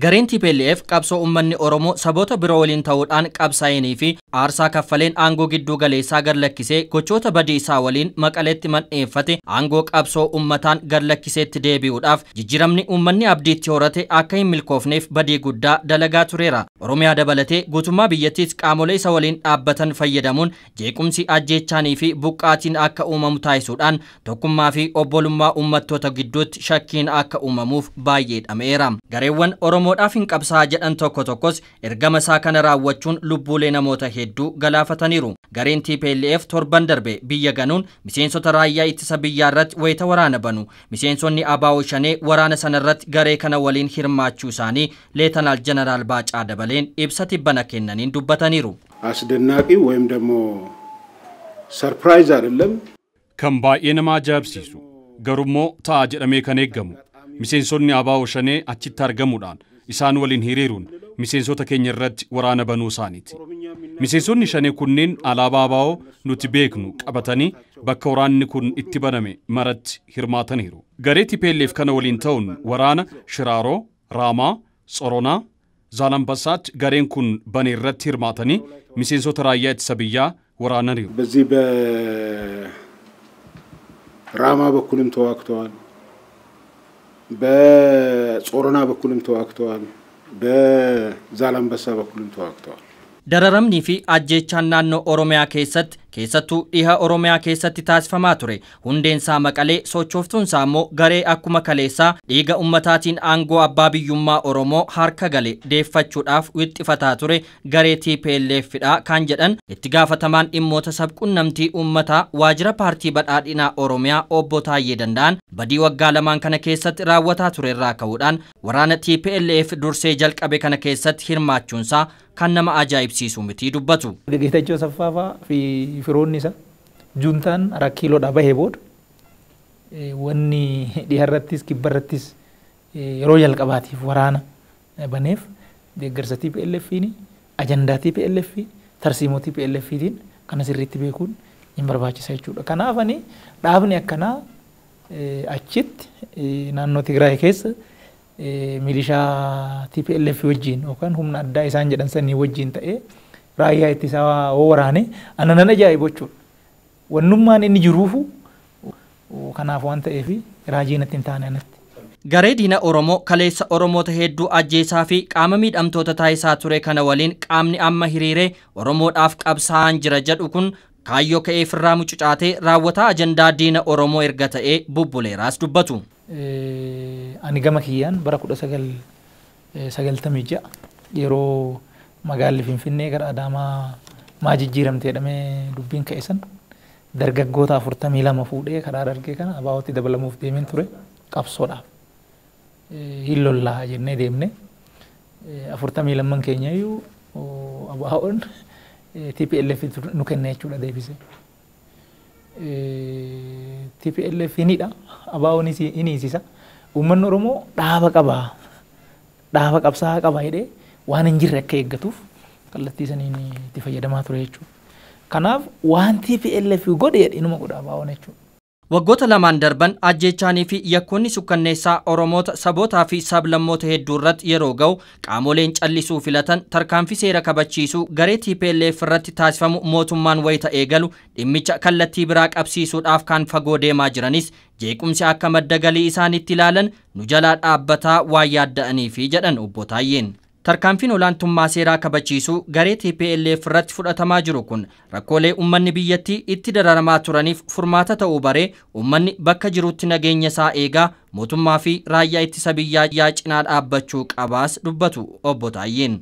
Gareen TPLF qabsoo uummanni Oromoo saboota biroo waliin ta'uudhaan qabsaa'anii fi aarsaa kaffaleen aangoo gidduu galeessaa gad lakkisee gochoota badii isaa waliin maqaleetti mandheeffate aangoo qabsoo uummataan gad lakkiseetti deebi'uudhaaf jijjiiramni uummanni abdiitti horate akka hin milkoofneef badii guddaa dalagaa tureera. Oromiyaa dabalatee guutummaa biyyattiis qaamolee isa waliin dhaabbatan fayyadamuun jeequmsi ajjeechaanii fi buqqaatiin akka uumamu taasisuudhaan tokkummaa fi obbolummaa uummattoota gidduutti shakkiin akka uumamuuf baay'ee dhameera. Gareewwan Oromoodhaaf hin qabsaa jedhan tokko tokkos ergama isaa kana raawwachuun lubbuulee namoota hedduu galaafataniiru. Gareen TPLF torban darbe biyya ganuun miseensota raayyaa ittisa biyyaa irratti wayita waraana banu. Miseensonni ABO shanee waraana sana irratti garee kana waliin hirmaachuu isaanii ሌተናል ጀነራል ባጫ ደበሌን ኢብሰ ቲበነ ኬነኒን ዱበተኒሩ። አስደናቂ ወይም ደግሞ ሰርፕራይዝ አይደለም ከን ባዬ ነማ አጃይብሲሱ ገሩሞ ታ ጀደሜ ከን ኤገሙ ሚሴንሶኒ አባ ወሸኔ አችት አርገሙዳን ኢሳን ወሊን ሂሪሩን ሚሴንሶተ ኬኝ irratti waraana banuu isaaniiti Miseensonni shanee kunneen alaabaa ABO nuti beeknu qabatanii bakka waraanni kun itti baname maratti hirmaataniiru. Garee TPLF kana waliin ta'uun waraana Shiraaroo, Raamaa, Tsoronaa, bane irratti hirmaatanii miseensota raayyaa ittisa biyyaa waraananiiru. በዚህ በራማ በኩልም ተዋግተዋል። በጾሮና በኩልም ተዋግተዋል። በዛላምበሳ በኩልም ተዋግተዋል። Dararamnii fi ajjeechaan naannoo Oromiyaa keessatti keessattuu dhiha Oromiyaa keessatti taasifamaa ture hundeensaa maqalee sochooftuunsaa immoo garee akkuma kaleessaa dhiiga ummataatiin aangoo abbaa biyyummaa Oromoo harka gale deeffachuudhaaf wixxifataa ture garee TPLFdha kan jedhan itti gaafatamaan dhimmoota sabqunnamtii uummataa waajjira paartii badhaadhinaa Oromiyaa obbo Taayyee Danda'an badii waggaa lamaan kana keessatti raawwataa ture irraa ka'uudhaan waraana TPLF dursee jalqabe kana keessatti hirmaachuunsaa kan nama ajaa'ibsiisu miti dubbatu. Firoonni isaa juntaan araa kiiloodhaa bahee booda wanni dhiharrattis kibbarrattis yeroo jalqabaatiif waraana baneef deeggarsa TPLFiin ajandaa TPLF tarsiimoo TPLFiitiin kana sirriitti beekuun hin barbaachisa jechuudha. Kanaafani dhaabni akkanaa achitti naannoo Tigraay keessa milishaa TPLF wajjin yookaan humna addaa isaan jedhan sanii wajjin ta'ee raayyaa ittisaa hoo waraane ana nan ajaa'ibu jechuudha. Wannummaan inni jiruufu kanaaf waan ta'eef raajii natti hin taane anatti. Garee diina Oromoo kaleessa Oromoota hedduu ajjeesaa fi qaama miidhamtoota taasisaa ture kana waliin qaamni amma hiriiree Oromoodhaaf qabsaa'aa jira jedhu kun kaayyoo ka'eef irraa mucucaatee raawwataa ajandaa diina Oromoo erga ta'ee bubbuleeraas dubbatu. Ani gama kiyyaan bara kudha sagal sagaltamii ja'a yeroo magaalli Finfinnee gara Adaamaa maa jijjiiramte jedhamee dubbiin ka'e san dargaggoota afurtamii lama fuudhee karaa dargee kana abaawootti dabalamuuf deemeen ture qabsoodhaaf. Hin lollaa jennee deemne afurtamii lamman keenya iyyuu abaawoon TPLF nu kenna jechuudha deebisee. TPLF hinidha abaawoon hin hiisisa. Uummanni Oromoo dhaaba qabaa dhaaba qabsaa qaba jedhee waan hin jirre akka eeggatuuf kallattii saniin itti fayyadamaa ture jechuudha. Kanaaf waan TPLF godhe inuma godha abaawoon jechuudha. Waggoota lamaan darban ajjeechaanii fi yakkoonni sukkanneessaa Oromoota sabootaa fi sablammoota hedduu irratti yeroo ga'u qaamoleen callisuu filatan tarkaanfii seera kabachiisuu garee TPLF irratti taasifamu mootummaan wayita eegalu dhimmicha kallattii biraa qabsiisuudhaaf kan fagoo deemaa jiranis jeequmsi akka madda galii isaanitti ilaalan nu jalaa dhaabbataa waa yaadda'aniifi jedhan obbo Taayyeen. Tarkaanfiin olaantummaa seeraa kabachiisuu garee TPLF irratti fudhatamaa jiru kun rakkoolee uummanni biyyattii itti dararamaa turaniif furmaata ta'uu baree uummanni bakka jirutti nageenya isaa eegaa mootummaa fi raayyaa ittisa biyyaa cinaa dhaabbachuu qabaas dubbatu obbo Taayyeen.